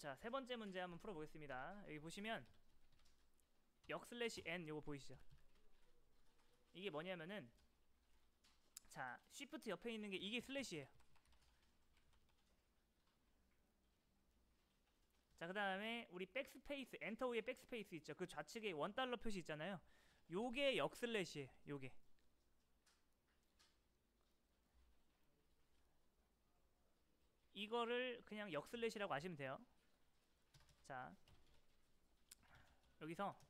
자, 세 번째 문제 한번 풀어보겠습니다. 여기 보시면 역 슬래시 n 요거 보이시죠? 이게 뭐냐면은 자, shift 옆에 있는 게 이게 슬래시예요. 자, 그 다음에 우리 backspace enter 위에 백스페이스 있죠. 그 좌측에 원 달러 표시 있잖아요. 요게 역 슬래시예요. 요게. 이거를 그냥 역 슬래시라고 아시면 돼요. 자, 여기서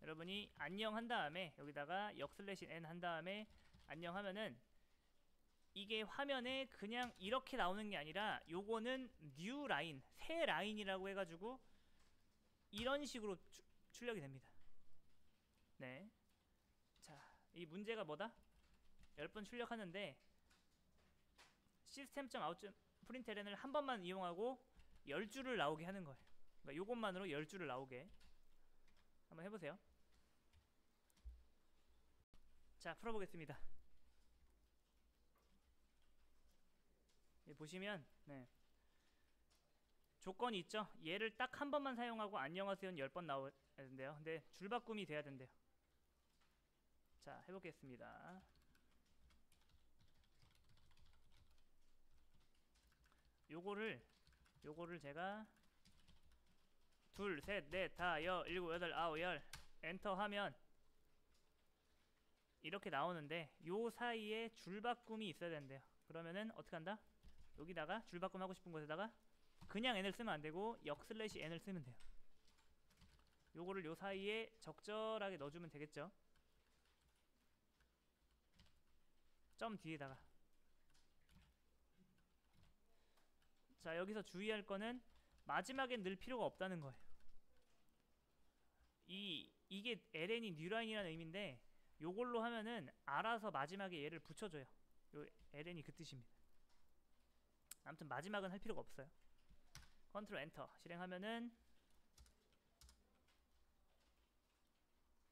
여러분이 안녕 한 다음에 여기다가 역 슬래시 n 한 다음에 안녕 하면은 이게 화면에 그냥 이렇게 나오는 게 아니라 요거는 new line, 새 라인이라고 해가지고 이런 식으로 추, 출력이 됩니다. 네. 자, 이 문제가 뭐다? 10번 출력하는데 시스템.out 프린트LN을 한 번만 이용하고 10줄을 나오게 하는 거예요. 그러니까 요것만으로 10줄을 나오게. 한번 해보세요. 자, 풀어보겠습니다. 여기 보시면 네. 조건이 있죠. 얘를 딱 한 번만 사용하고 안녕하세요는 10번 나와야 된대요. 근데 줄바꿈이 돼야 된대요. 자, 해보겠습니다. 요거를 요거를 제가 둘, 셋, 넷, 다, 여, 일곱, 여덟, 아홉, 열 엔터 하면 이렇게 나오는데 요 사이에 줄바꿈이 있어야 된대요. 그러면은 어떻게 한다? 여기다가 줄바꿈 하고 싶은 곳에다가 그냥 n을 쓰면 안 되고 역 슬래시 n을 쓰면 돼요. 요거를 요 사이에 적절하게 넣어주면 되겠죠. 점 뒤에다가 자 여기서 주의할 거는 마지막엔 넣을 필요가 없다는 거예요. 이 이게 ln이 newline이라는 의미인데 요걸로 하면은 알아서 마지막에 얘를 붙여줘요. 요 ln이 그 뜻입니다. 아무튼 마지막은 할 필요가 없어요. 컨트롤 엔터 실행하면은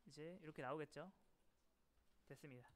이제 이렇게 나오겠죠. 됐습니다.